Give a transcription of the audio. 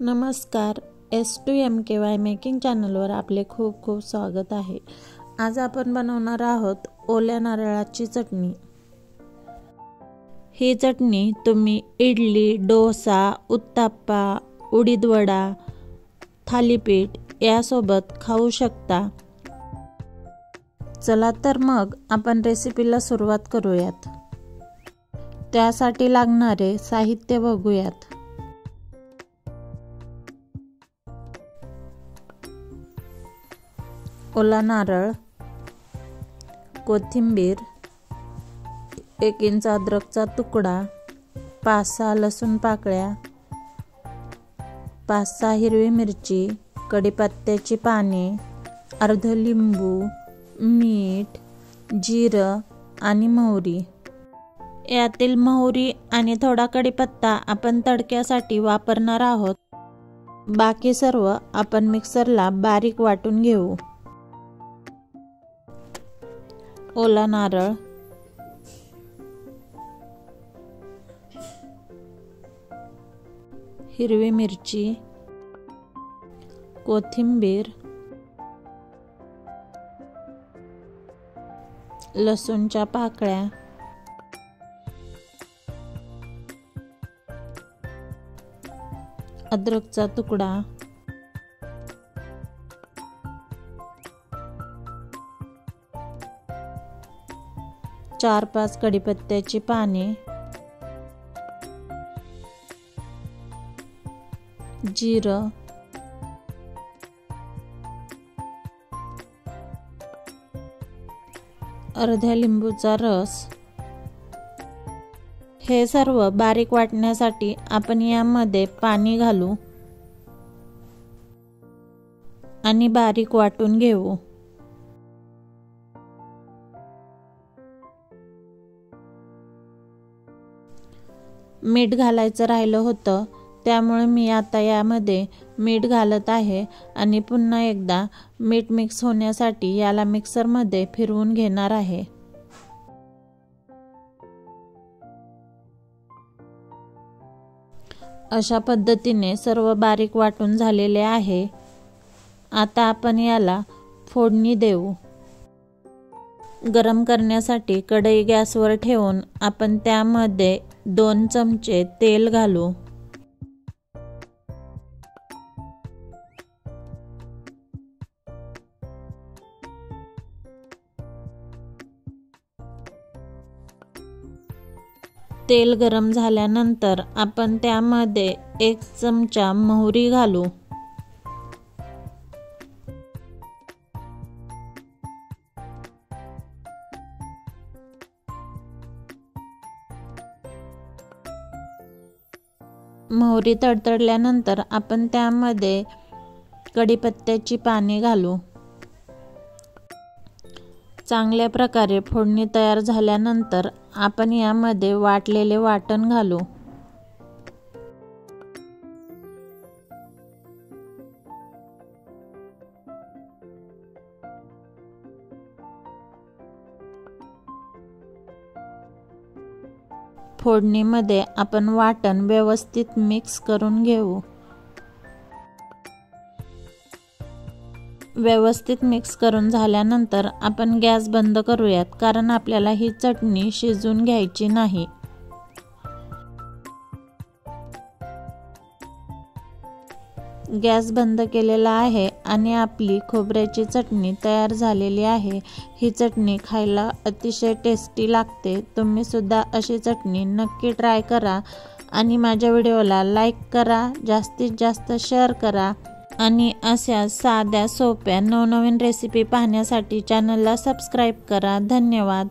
नमस्कार. S two M K Y making चॅनलवर आपले खूप खूप स्वागत आहे. आज आपण बनवणार आहोत ओल्या नारळाची चटणी. ही चटणी तुम्ही इडली डोसा उत्ताप्पा उडीद वडा थालीपीठ यासोबत खाऊ शकता. चला तर मग आपण रेसिपीला सुरुवात करूयात. त्यासाठी लागणारे साहित्य बघूयात. ओला नारळ कोथिंबीर एक इंच अद्रकचा तुकडा पाच सहा लसूण पाकळ्या पाच सहा हिरवी मिरची कढीपत्त्याची पाने अर्ध लिंबू मीठ जिरं आणि मोहरी. यातील मोहरी आणि थोडा कढीपत्ता आपण तडक्यासाठी वापरणार आहोत. बाकी सर्व आपण मिक्सरला बारीक वाटून घेऊ. ओला नारळ हिरवी मिरची कोथिंबीर लसूणच्या पाकळ्या अद्रकचा तुकडा चार पाच कढीपत्त्याची पाने. जिरं. अर्ध्या लिंबूचा रस. हे सर्व बारीक वाटण्यासाठी आपण यामध्ये पाणी घालू आणि बारीक वाटून घेऊ. मीठ घालायचं राहिलं होतं त्यामुळे मी आता यामध्ये मीठ घालत आहे आणि पुन्हा एकदा मीठ मिक्स होण्यासाठी याला मिक्सरमध्ये फिरवून घेणार आहे. अशा पद्धतीने सर्व बारीक वाटून झालेले आहे. आता आपण याला फोडणी देऊ. गरम करण्यासाठी कढई गॅसवर ठेवून आपण त्यामध्ये दोन चमचे तेल घालू. तेल गरम झाल्यानंतर आपण त्यामध्ये एक चमचा मोहरी घालू. मोहरी तडतडल्यानंतर आपण त्यामध्ये कढीपत्त्याची पाने घालू. चांगल्या प्रकारे फोडणी तयार झाल्यानंतर आपण यामध्ये वाटलेले वाटण घालू. फोडणीमध्ये आपण वाटण व्यवस्थित मिक्स करून घेऊ. व्यवस्थित मिक्स करून झाल्यानंतर आपण गॅस बंद करूयात कारण आपल्याला ही चटणी शिजून घ्यायची नाही. गॅस बंद केलेला आहे आणि आपली खोबऱ्याची चटणी तयार झालेली आहे. ही चटणी खायला अतिशय टेस्टी लागते. तुम्ही सुद्धा अशी चटणी नक्की ट्राय करा आणि माझ्या व्हिडिओला लाईक करा जास्तीत जास्त शेअर करा आणि अशा साध्या सोप्या नवनवीन रेसिपी पाहण्यासाठी चॅनलला सबस्क्राईब करा. धन्यवाद.